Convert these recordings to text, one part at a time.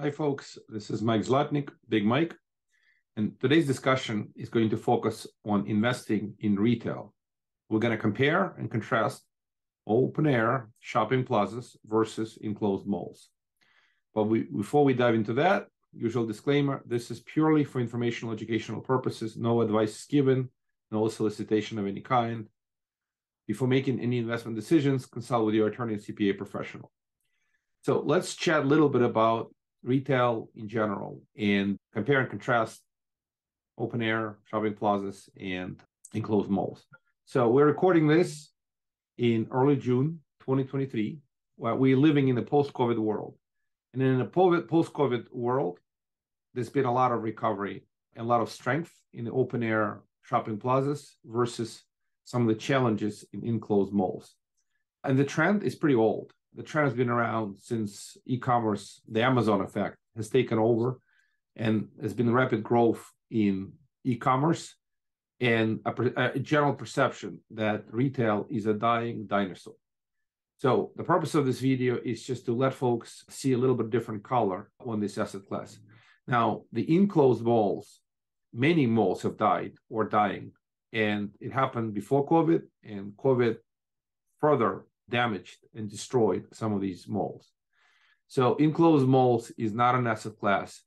Hi, folks. This is Mike Zlotnik, Big Mike. And today's discussion is going to focus on investing in retail. We're going to compare and contrast open air shopping plazas versus enclosed malls. But we, before we dive into that, usual disclaimer this is purely for informational educational purposes. No advice is given, no solicitation of any kind. Before making any investment decisions, consult with your attorney and CPA professional. So let's chat a little bit about retail in general and compare and contrast open air shopping plazas and enclosed malls. So we're recording this in early June 2023. While we're living in the post-COVID world. And in a post-COVID world, there's been a lot of recovery and a lot of strength in the open air shopping plazas versus some of the challenges in enclosed malls. And the trend is pretty old. The trend has been around since e-commerce, the Amazon effect has taken over, and there's been rapid growth in e-commerce and a, a general perception that retail is a dying dinosaur. So the purpose of this video is just to let folks see a little bit different color on this asset class. Now, the enclosed malls, many malls have died or dying, and it happened before COVID, and COVID further damaged and destroyed some of these malls. So enclosed malls is not an asset class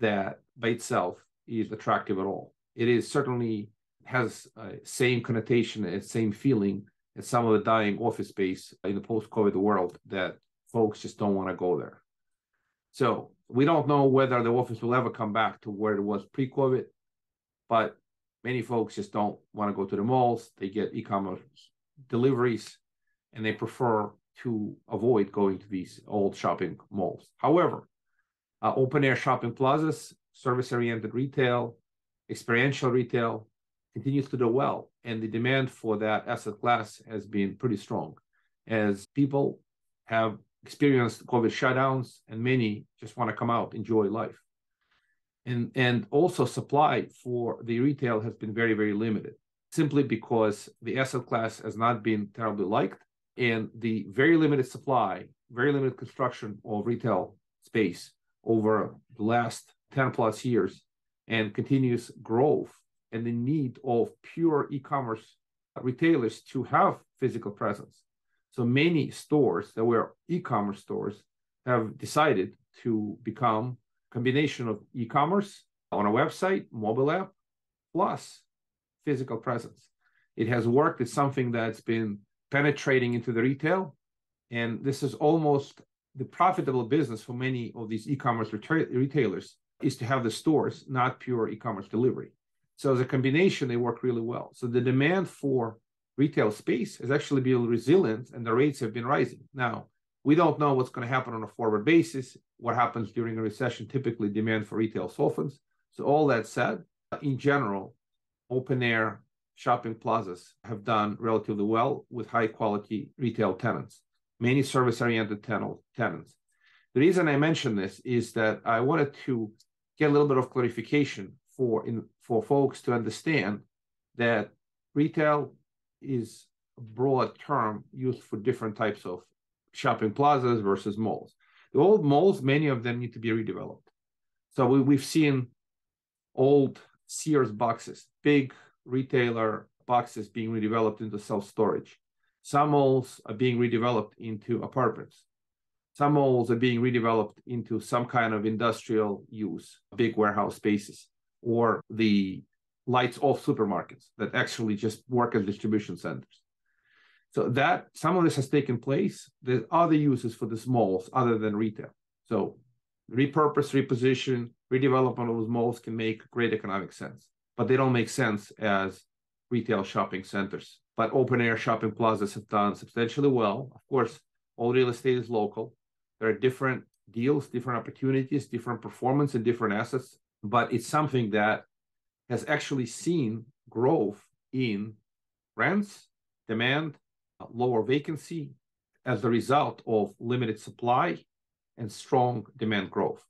that by itself is attractive at all. It is certainly has same connotation and same feeling as some of the dying office space in the post-COVID world that folks just don't want to go there. So we don't know whether the office will ever come back to where it was pre-COVID, but many folks just don't want to go to the malls. They get e-commerce deliveries, and they prefer to avoid going to these old shopping malls. However, uh, open air shopping plazas, service oriented retail, experiential retail continues to do well. And the demand for that asset class has been pretty strong as people have experienced COVID shutdowns and many just want to come out, enjoy life. And, and also supply for the retail has been very, very limited simply because the asset class has not been terribly liked and the very limited supply, very limited construction of retail space over the last 10 plus years and continuous growth and the need of pure e-commerce retailers to have physical presence. So many stores that were e-commerce stores have decided to become combination of e-commerce on a website, mobile app, plus physical presence. It has worked. It's something that's been penetrating into the retail. And this is almost the profitable business for many of these e-commerce reta- retailers is to have the stores, not pure e-commerce delivery. So as a combination, they work really well. So the demand for retail space has actually been resilient and the rates have been rising. Now, we don't know what's going to happen on a forward basis. What happens during a recession, typically demand for retail softens. So all that said, in general, open air shopping plazas have done relatively well with high quality retail tenants, many service oriented tenants. The reason I mention this is that I wanted to get a little bit of clarification for in, for folks to understand that retail is a broad term used for different types of shopping plazas versus malls. The old malls, many of them need to be redeveloped. So we, we've seen old Sears boxes, big retailer boxes being redeveloped into self-storage. Some malls are being redeveloped into apartments. Some malls are being redeveloped into some kind of industrial use, big warehouse spaces, or the lights off supermarkets that actually just work as distribution centers. So that some of this has taken place. There's other uses for the malls other than retail. So repurpose, reposition, redevelopment of those malls can make great economic sense but they don't make sense as retail shopping centers. But open air shopping plazas have done substantially well. Of course, all real estate is local. There are different deals, different opportunities, different performance, and different assets. But it's something that has actually seen growth in rents, demand, lower vacancy as a result of limited supply and strong demand growth.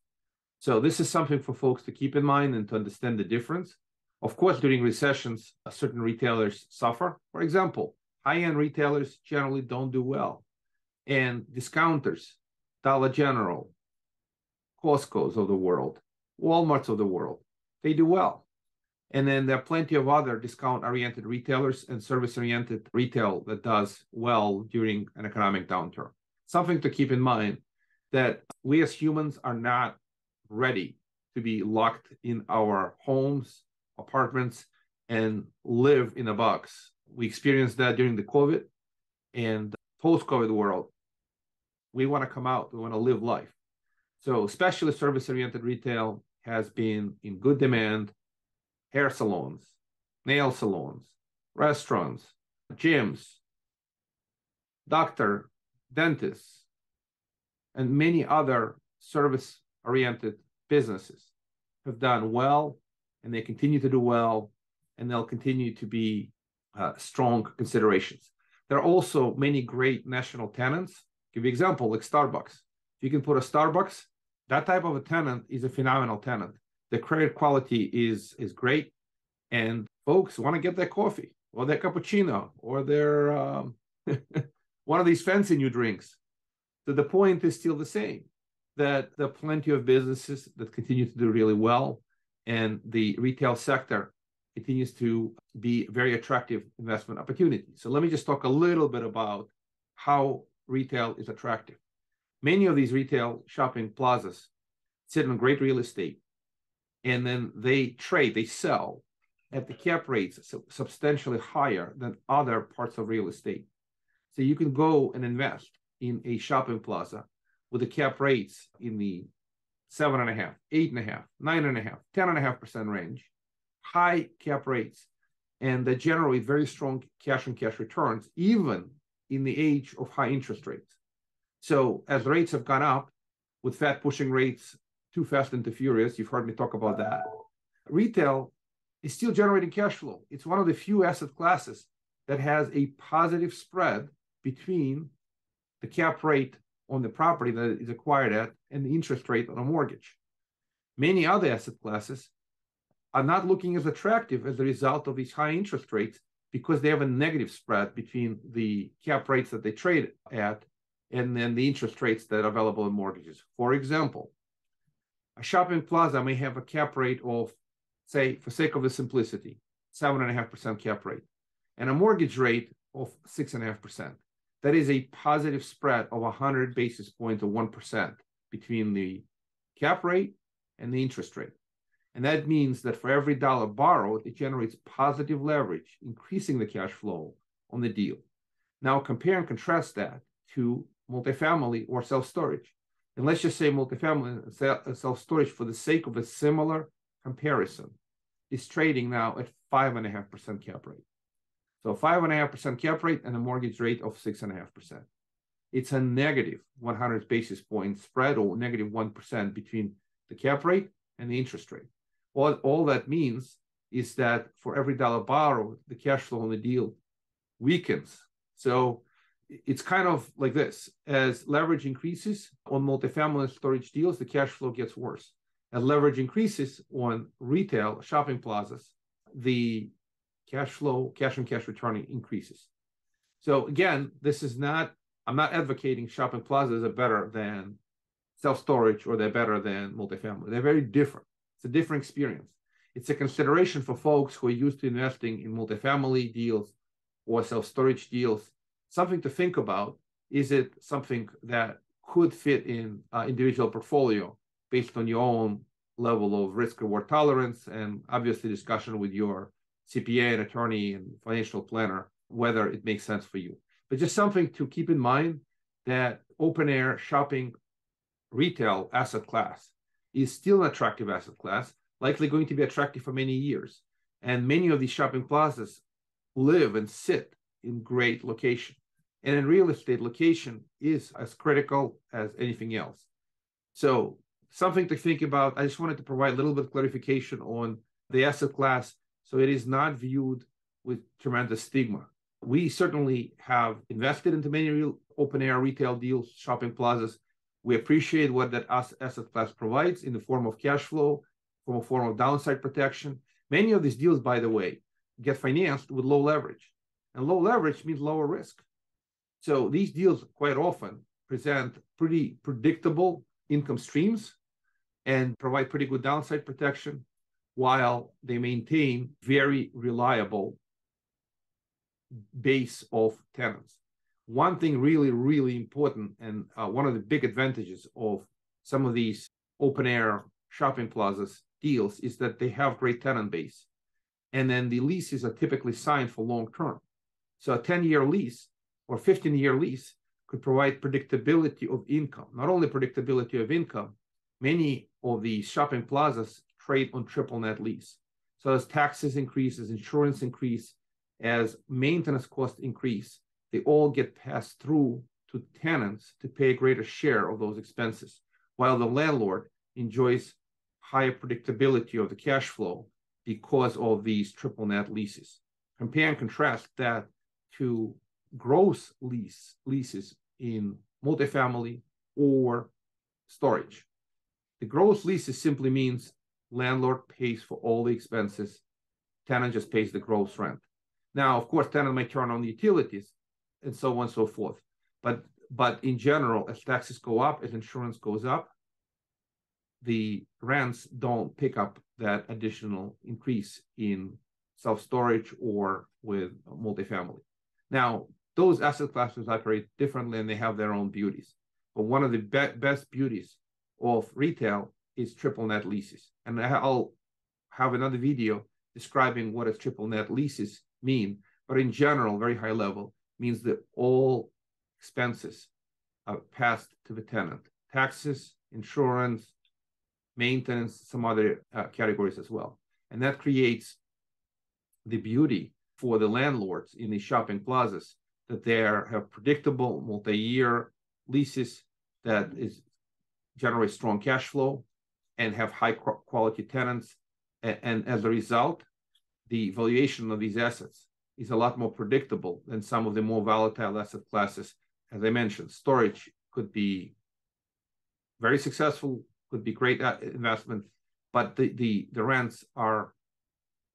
So this is something for folks to keep in mind and to understand the difference. Of course, during recessions, certain retailers suffer. For example, high-end retailers generally don't do well. And discounters, Dollar General, Costco's of the world, Walmart's of the world. They do well. And then there are plenty of other discount oriented retailers and service oriented retail that does well during an economic downturn. Something to keep in mind that we as humans are not ready to be locked in our homes, apartments, and live in a box. We experienced that during the COVID and post COVID world. We want to come out, we want to live life. So, especially service oriented retail has been in good demand. Hair salons, nail salons, restaurants, gyms, doctor, dentists, and many other service oriented businesses have done well and they continue to do well and they'll continue to be uh, strong considerations. There are also many great national tenants. Give you an example like Starbucks. If you can put a Starbucks that type of a tenant is a phenomenal tenant. The credit quality is is great, and folks want to get their coffee or their cappuccino or their um, one of these fancy new drinks. So the point is still the same that there are plenty of businesses that continue to do really well, and the retail sector continues to be a very attractive investment opportunity. So let me just talk a little bit about how retail is attractive. Many of these retail shopping plazas sit on great real estate, and then they trade, they sell at the cap rates substantially higher than other parts of real estate. So you can go and invest in a shopping plaza with the cap rates in the seven and a half, eight and a half, nine and a half, ten and a half percent range, high cap rates, and that generate very strong cash and cash returns, even in the age of high interest rates. So as rates have gone up, with Fed pushing rates too fast and too furious, you've heard me talk about that. Retail is still generating cash flow. It's one of the few asset classes that has a positive spread between the cap rate on the property that is acquired at and the interest rate on a mortgage. Many other asset classes are not looking as attractive as a result of these high interest rates because they have a negative spread between the cap rates that they trade at and then the interest rates that are available in mortgages. For example, a shopping plaza may have a cap rate of, say, for sake of the simplicity, 7.5% cap rate, and a mortgage rate of 6.5%. That is a positive spread of 100 basis points or 1% between the cap rate and the interest rate. And that means that for every dollar borrowed, it generates positive leverage, increasing the cash flow on the deal. Now compare and contrast that to multifamily or self-storage. And let's just say multifamily and uh, self-storage for the sake of a similar comparison is trading now at five and a half percent cap rate. So five and a half percent cap rate and a mortgage rate of six and a half percent. It's a negative 100 basis point spread or negative 1 between the cap rate and the interest rate. All, all that means is that for every dollar borrowed, the cash flow on the deal weakens. So it's kind of like this as leverage increases on multifamily storage deals the cash flow gets worse as leverage increases on retail shopping plazas the cash flow cash and cash returning increases. So again this is not i'm not advocating shopping plazas are better than self-storage or they're better than multifamily. They're very different. It's a different experience. It's a consideration for folks who are used to investing in multifamily deals or self-storage deals. Something to think about. Is it something that could fit in uh, individual portfolio based on your own level of risk reward tolerance and obviously discussion with your CPA and attorney and financial planner whether it makes sense for you. But just something to keep in mind that open air shopping retail asset class is still an attractive asset class, likely going to be attractive for many years. And many of these shopping plazas live and sit in great location. And in real estate, location is as critical as anything else. So something to think about. I just wanted to provide a little bit of clarification on the asset class so it is not viewed with tremendous stigma. We certainly have invested into many real open air retail deals, shopping plazas. We appreciate what that asset class provides in the form of cash flow, from a form of downside protection. Many of these deals, by the way, get financed with low leverage. And low leverage means lower risk. So these deals quite often present pretty predictable income streams and provide pretty good downside protection while they maintain very reliable base of tenants. One thing really, really important, and uh, one of the big advantages of some of these open air shopping plazas deals is that they have great tenant base. And then the leases are typically signed for long term. So a 10 year lease or 15 year lease could provide predictability of income, not only predictability of income, many of the shopping plazas on triple net lease. So as taxes increase, as insurance increase, as maintenance costs increase, they all get passed through to tenants to pay a greater share of those expenses, while the landlord enjoys higher predictability of the cash flow because of these triple net leases. Compare and contrast that to gross lease leases in multifamily or storage. The gross leases simply means landlord pays for all the expenses, tenant just pays the gross rent. Now, of course, tenant may turn on the utilities and so on and so forth. But but in general, as taxes go up, as insurance goes up, the rents don't pick up that additional increase in self-storage or with multifamily. Now, those asset classes operate differently and they have their own beauties. But one of the be- best beauties of retail is triple net leases. And I'll have another video describing what a triple net leases mean. But in general, very high level, means that all expenses are passed to the tenant. Taxes, insurance, maintenance, some other uh, categories as well. And that creates the beauty for the landlords in the shopping plazas that they have predictable multi-year leases that is generate strong cash flow and have high quality tenants. And, and as a result, the valuation of these assets is a lot more predictable than some of the more volatile asset classes. As I mentioned, storage could be very successful, could be great uh, investment, but the, the, the rents are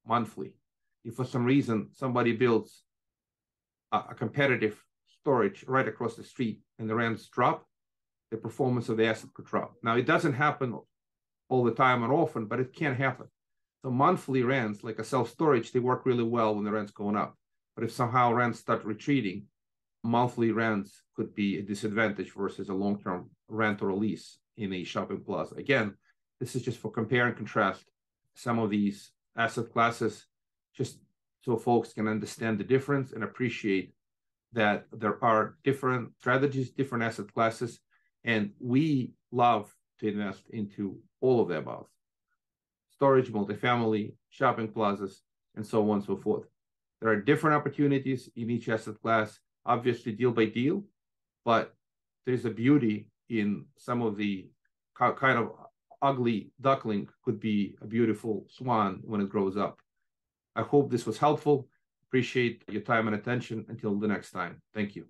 monthly. If for some reason somebody builds a, a competitive storage right across the street and the rents drop, the performance of the asset could drop. Now, it doesn't happen all the time and often, but it can't happen. So monthly rents, like a self-storage, they work really well when the rent's going up. But if somehow rents start retreating, monthly rents could be a disadvantage versus a long-term rent or a lease in a shopping plaza. Again, this is just for compare and contrast some of these asset classes, just so folks can understand the difference and appreciate that there are different strategies, different asset classes, and we love to invest into all of the above storage, multifamily, shopping plazas, and so on and so forth. There are different opportunities in each asset class, obviously deal by deal, but there's a beauty in some of the kind of ugly duckling could be a beautiful swan when it grows up. I hope this was helpful. Appreciate your time and attention. Until the next time. Thank you.